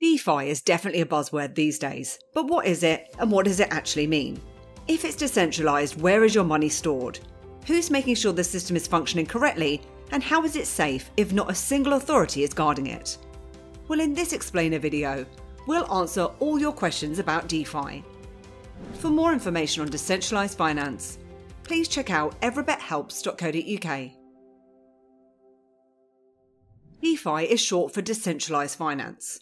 DeFi is definitely a buzzword these days, but what is it and what does it actually mean? If it's decentralized, where is your money stored? Who's making sure the system is functioning correctly? And how is it safe if not a single authority is guarding it? Well, in this explainer video, we'll answer all your questions about DeFi. For more information on decentralized finance, please check out everybithelps.co.uk. DeFi is short for decentralized finance.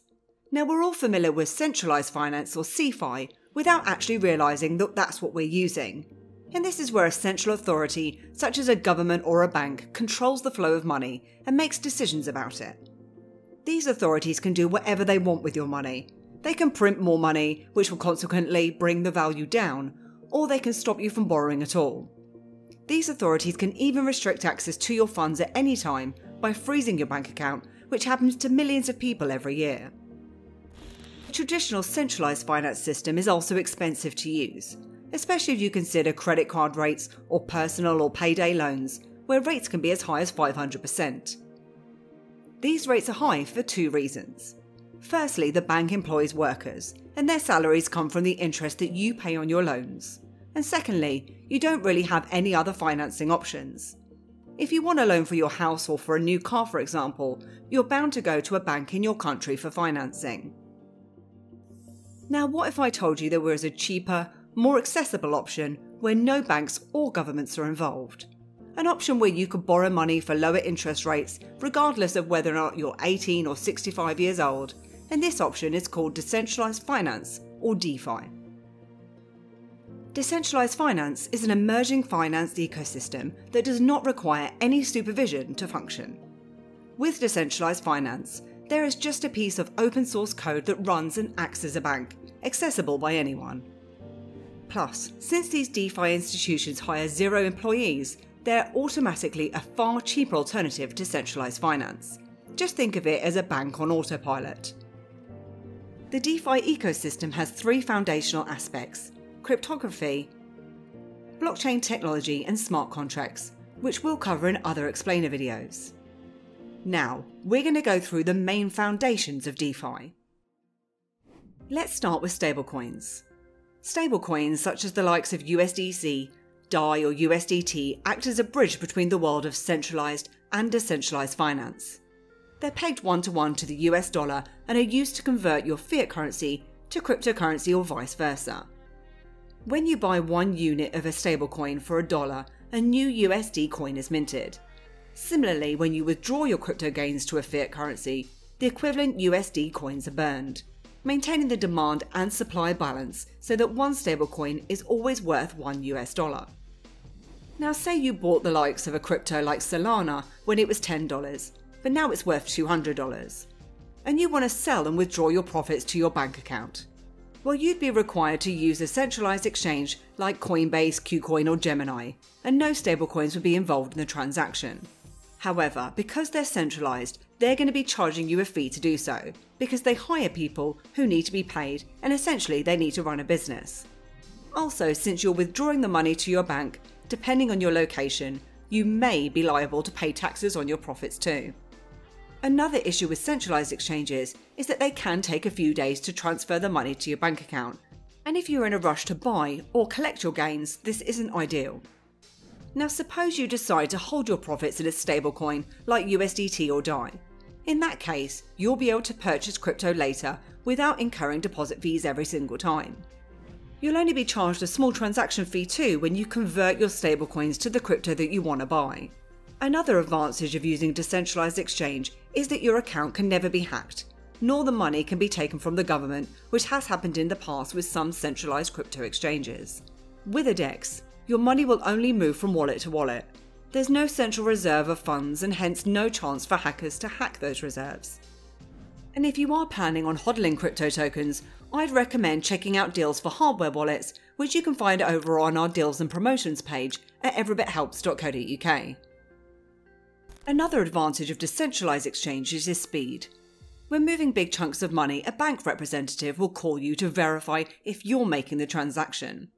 Now, we're all familiar with centralized finance or CeFi without actually realizing that that's what we're using. And this is where a central authority, such as a government or a bank, controls the flow of money and makes decisions about it. These authorities can do whatever they want with your money. They can print more money, which will consequently bring the value down, or they can stop you from borrowing at all. These authorities can even restrict access to your funds at any time by freezing your bank account, which happens to millions of people every year. Traditional centralised finance system is also expensive to use, especially if you consider credit card rates or personal or payday loans, where rates can be as high as 500%. These rates are high for two reasons. Firstly, the bank employs workers, and their salaries come from the interest that you pay on your loans. And secondly, you don't really have any other financing options. If you want a loan for your house or for a new car, for example, you're bound to go to a bank in your country for financing. Now, what if I told you there was a cheaper, more accessible option where no banks or governments are involved? An option where you could borrow money for lower interest rates, regardless of whether or not you're 18 or 65 years old, and this option is called Decentralized Finance, or DeFi. Decentralized finance is an emerging finance ecosystem that does not require any supervision to function. With decentralized finance, there is just a piece of open source code that runs and acts as a bank, accessible by anyone. Plus, since these DeFi institutions hire zero employees, they're automatically a far cheaper alternative to centralized finance. Just think of it as a bank on autopilot. The DeFi ecosystem has three foundational aspects cryptography, blockchain technology, and smart contracts, which we'll cover in other explainer videos. Now, we're going to go through the main foundations of DeFi. Let's start with stablecoins. Stablecoins, such as the likes of USDC, DAI, or USDT, act as a bridge between the world of centralized and decentralized finance. They're pegged one to one to the US dollar and are used to convert your fiat currency to cryptocurrency or vice versa. When you buy one unit of a stablecoin for a dollar, a new USD coin is minted. Similarly, when you withdraw your crypto gains to a fiat currency, the equivalent USD coins are burned, maintaining the demand and supply balance so that one stablecoin is always worth one US dollar. Now, say you bought the likes of a crypto like Solana when it was $10, but now it's worth $200, and you want to sell and withdraw your profits to your bank account. Well, you'd be required to use a centralized exchange like Coinbase, KuCoin, or Gemini, and no stablecoins would be involved in the transaction. However, because they're centralized, they're going to be charging you a fee to do so, because they hire people who need to be paid and essentially they need to run a business. Also, since you're withdrawing the money to your bank, depending on your location, you may be liable to pay taxes on your profits too. Another issue with centralized exchanges is that they can take a few days to transfer the money to your bank account. And if you're in a rush to buy or collect your gains, this isn't ideal. Now, suppose you decide to hold your profits in a stablecoin like USDT or DAI. In that case, you'll be able to purchase crypto later without incurring deposit fees every single time. You'll only be charged a small transaction fee too when you convert your stablecoins to the crypto that you want to buy. Another advantage of using a decentralized exchange is that your account can never be hacked, nor the money can be taken from the government, which has happened in the past with some centralized crypto exchanges. With a DEX, your money will only move from wallet to wallet. There's no central reserve of funds and hence no chance for hackers to hack those reserves. And if you are planning on hodling crypto tokens, I'd recommend checking out deals for hardware wallets, which you can find over on our deals and promotions page at everybithelps.co.uk. Another advantage of decentralized exchanges is speed. When moving big chunks of money, a bank representative will call you to verify if you're making the transaction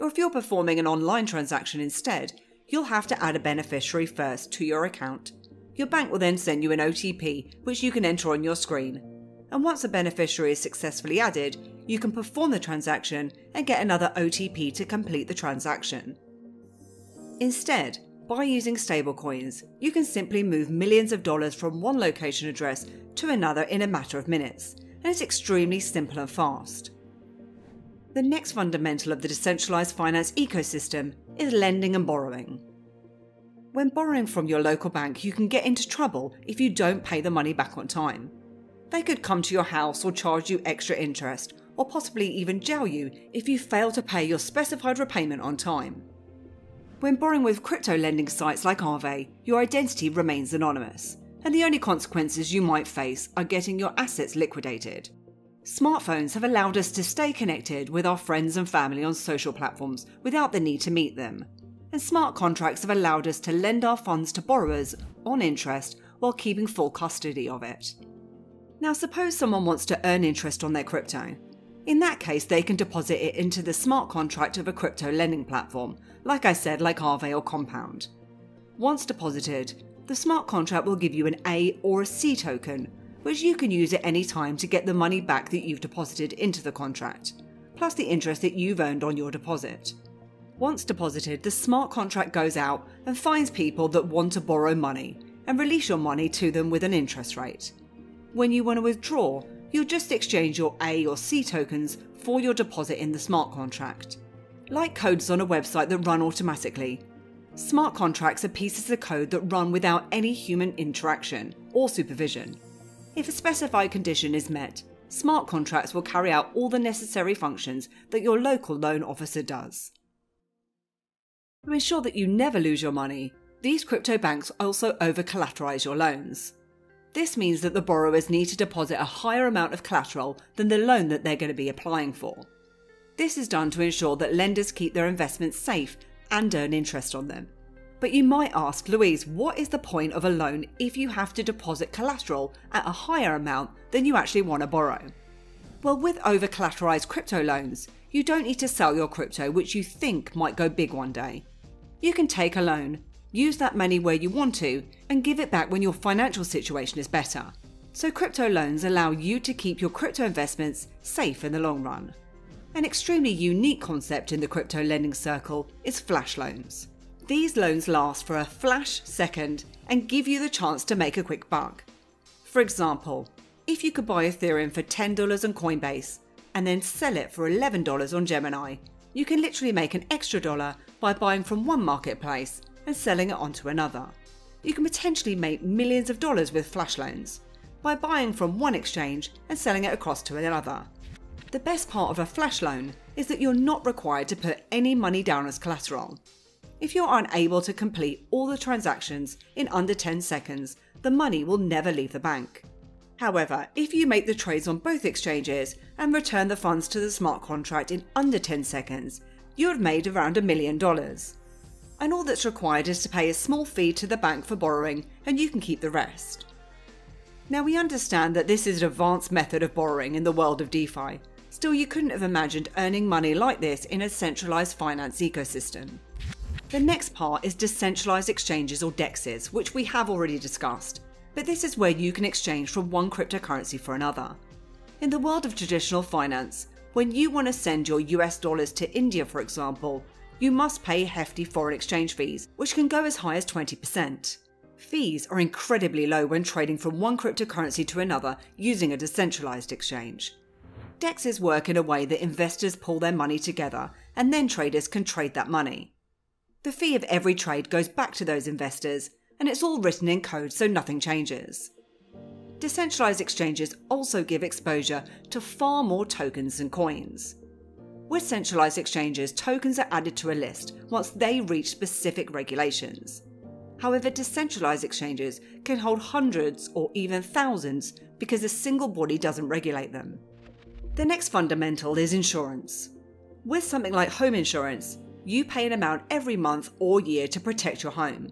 or if you're performing an online transaction instead, you'll have to add a beneficiary first to your account. Your bank will then send you an OTP, which you can enter on your screen. and once a beneficiary is successfully added, you can perform the transaction and get another OTP to complete the transaction. Instead, by using stablecoins, you can simply move millions of dollars from one location address to another in a matter of minutes, and it's extremely simple and fast. The next fundamental of the decentralized finance ecosystem is lending and borrowing. When borrowing from your local bank, you can get into trouble if you don't pay the money back on time. They could come to your house or charge you extra interest, or possibly even jail you if you fail to pay your specified repayment on time. When borrowing with crypto lending sites like Aave, your identity remains anonymous, and the only consequences you might face are getting your assets liquidated. Smartphones have allowed us to stay connected with our friends and family on social platforms without the need to meet them. And smart contracts have allowed us to lend our funds to borrowers on interest while keeping full custody of it. Now, suppose someone wants to earn interest on their crypto. In that case, they can deposit it into the smart contract of a crypto lending platform, like I said, like Aave or Compound. Once deposited, the smart contract will give you an A or a C token, which you can use at any time to get the money back that you've deposited into the contract, plus the interest that you've earned on your deposit. Once deposited, the smart contract goes out and finds people that want to borrow money and release your money to them with an interest rate. When you want to withdraw, you'll just exchange your A or C tokens for your deposit in the smart contract. Like codes on a website that run automatically, smart contracts are pieces of code that run without any human interaction or supervision. If a specified condition is met, smart contracts will carry out all the necessary functions that your local loan officer does. To ensure that you never lose your money, these crypto banks also over collateralize your loans. This means that the borrowers need to deposit a higher amount of collateral than the loan that they're going to be applying for. This is done to ensure that lenders keep their investments safe and earn interest on them. But you might ask, Louise, what is the point of a loan if you have to deposit collateral at a higher amount than you actually want to borrow? Well, with over collateralized crypto loans, you don't need to sell your crypto, which you think might go big one day. You can take a loan, use that money where you want to, and give it back when your financial situation is better. So, crypto loans allow you to keep your crypto investments safe in the long run. An extremely unique concept in the crypto lending circle is flash loans. These loans last for a flash second and give you the chance to make a quick buck. For example, if you could buy Ethereum for $10 on Coinbase and then sell it for $11 on Gemini, you can literally make an extra dollar by buying from one marketplace and selling it onto another. You can potentially make millions of dollars with flash loans by buying from one exchange and selling it across to another. The best part of a flash loan is that you're not required to put any money down as collateral. If you're unable to complete all the transactions in under 10 seconds, the money will never leave the bank. However, if you make the trades on both exchanges and return the funds to the smart contract in under 10 seconds, you have made around a million dollars and all that's required is to pay a small fee to the bank for borrowing, and you can keep the rest. Now, we understand that this is an advanced method of borrowing in the world of DeFi. Still, you couldn't have imagined earning money like this in a centralized finance ecosystem. The next part is decentralized exchanges or DEXs, which we have already discussed, but this is where you can exchange from one cryptocurrency for another. In the world of traditional finance, when you want to send your US dollars to India, for example, you must pay hefty foreign exchange fees, which can go as high as 20%. Fees are incredibly low when trading from one cryptocurrency to another using a decentralized exchange. DEXs work in a way that investors pull their money together and then traders can trade that money. The fee of every trade goes back to those investors, and it's all written in code so nothing changes. Decentralized exchanges also give exposure to far more tokens and coins. With centralized exchanges, tokens are added to a list once they reach specific regulations. However, decentralized exchanges can hold hundreds or even thousands because a single body doesn't regulate them. The next fundamental is insurance. With something like home insurance, you pay an amount every month or year to protect your home.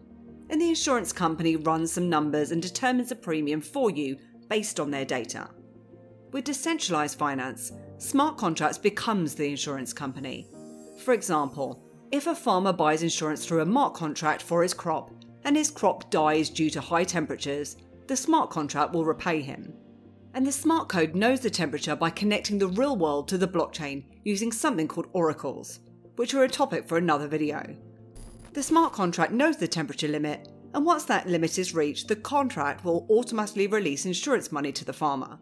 And the insurance company runs some numbers and determines a premium for you based on their data. With decentralized finance, smart contracts becomes the insurance company. For example, if a farmer buys insurance through a smart contract for his crop and his crop dies due to high temperatures, the smart contract will repay him. And the smart code knows the temperature by connecting the real world to the blockchain using something called oracles, which are a topic for another video. The smart contract knows the temperature limit, and once that limit is reached, the contract will automatically release insurance money to the farmer.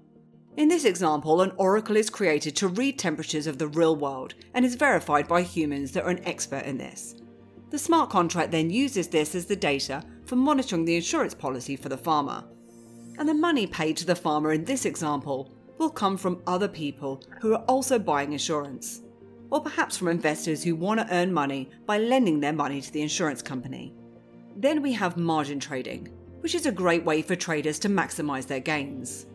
In this example, an oracle is created to read temperatures of the real world and is verified by humans that are an expert in this. The smart contract then uses this as the data for monitoring the insurance policy for the farmer. And the money paid to the farmer in this example will come from other people who are also buying insurance, or perhaps from investors who want to earn money by lending their money to the insurance company. Then we have margin trading, which is a great way for traders to maximize their gains.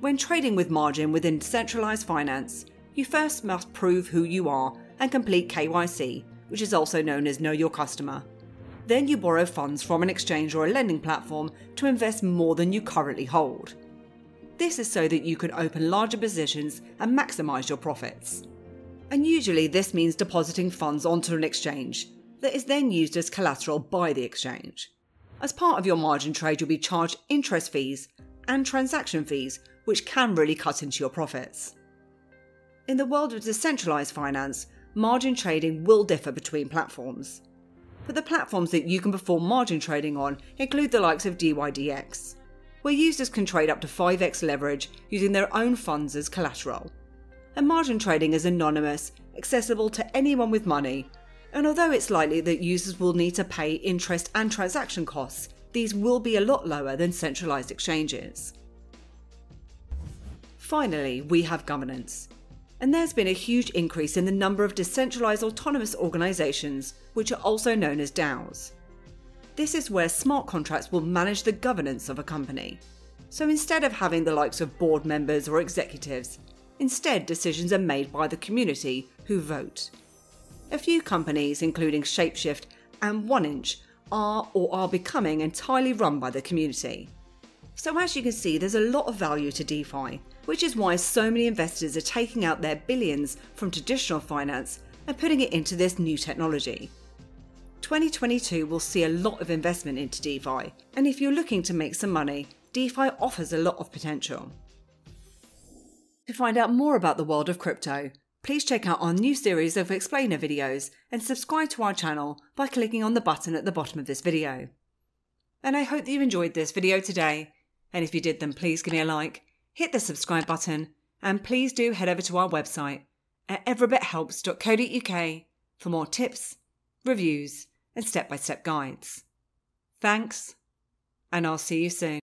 When trading with margin within decentralized finance, you first must prove who you are and complete KYC, which is also known as Know Your Customer. Then you borrow funds from an exchange or a lending platform to invest more than you currently hold. This is so that you can open larger positions and maximise your profits. And usually, this means depositing funds onto an exchange that is then used as collateral by the exchange. As part of your margin trade, you'll be charged interest fees and transaction fees, which can really cut into your profits. In the world of decentralised finance, margin trading will differ between platforms. But the platforms that you can perform margin trading on include the likes of DYDX, where users can trade up to 5x leverage using their own funds as collateral. And margin trading is anonymous, accessible to anyone with money, and although it's likely that users will need to pay interest and transaction costs, these will be a lot lower than centralised exchanges. Finally, we have governance and there's been a huge increase in the number of decentralized autonomous organizations, which are also known as DAOs. This is where smart contracts will manage the governance of a company. So instead of having the likes of board members or executives, instead decisions are made by the community who vote. A few companies, including Shapeshift and 1inch, are or are becoming entirely run by the community. So as you can see, there's a lot of value to DeFi, which is why so many investors are taking out their billions from traditional finance and putting it into this new technology. 2022 will see a lot of investment into DeFi, and if you're looking to make some money, DeFi offers a lot of potential. To find out more about the world of crypto, please check out our new series of explainer videos and subscribe to our channel by clicking on the button at the bottom of this video. And I hope that you enjoyed this video today, and if you did then please give me a like hit the subscribe button, and please do head over to our website at everybithelps.co.uk for more tips, reviews, and step by step guides. Thanks, and I'll see you soon.